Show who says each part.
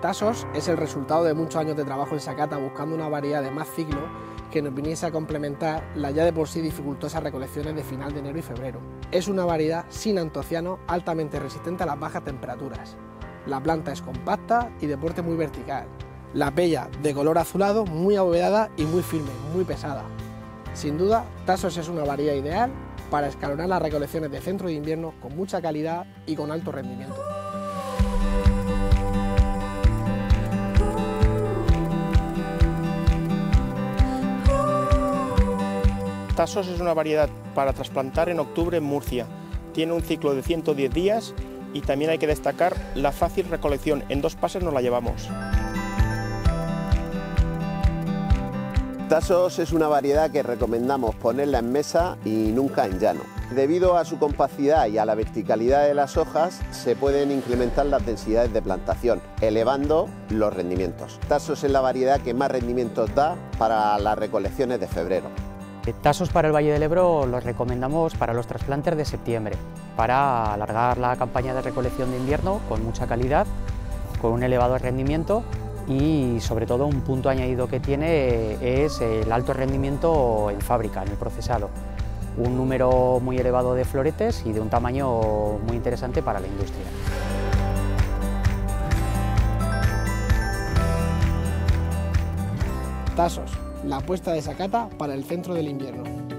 Speaker 1: Tasos es el resultado de muchos años de trabajo en Sacata buscando una variedad de más ciclo que nos viniese a complementar las ya de por sí dificultosas recolecciones de final de enero y febrero. Es una variedad sin antociano altamente resistente a las bajas temperaturas. La planta es compacta y de porte muy vertical. La pella de color azulado, muy abovedada y muy firme, muy pesada. Sin duda, Tasos es una variedad ideal para escalonar las recolecciones de centro de invierno con mucha calidad y con alto rendimiento.
Speaker 2: Tasos es una variedad para trasplantar en octubre en Murcia. Tiene un ciclo de 110 días y también hay que destacar la fácil recolección. En dos pases nos la llevamos.
Speaker 3: Tasos es una variedad que recomendamos ponerla en mesa y nunca en llano. Debido a su compacidad y a la verticalidad de las hojas, se pueden incrementar las densidades de plantación, elevando los rendimientos. Tasos es la variedad que más rendimientos da para las recolecciones de febrero.
Speaker 4: Tasos para el Valle del Ebro los recomendamos para los trasplantes de septiembre, para alargar la campaña de recolección de invierno con mucha calidad, con un elevado rendimiento y sobre todo un punto añadido que tiene es el alto rendimiento en fábrica, en el procesado. Un número muy elevado de floretes y de un tamaño muy interesante para la industria.
Speaker 1: Tasos, la apuesta de Sacata para el centro del invierno.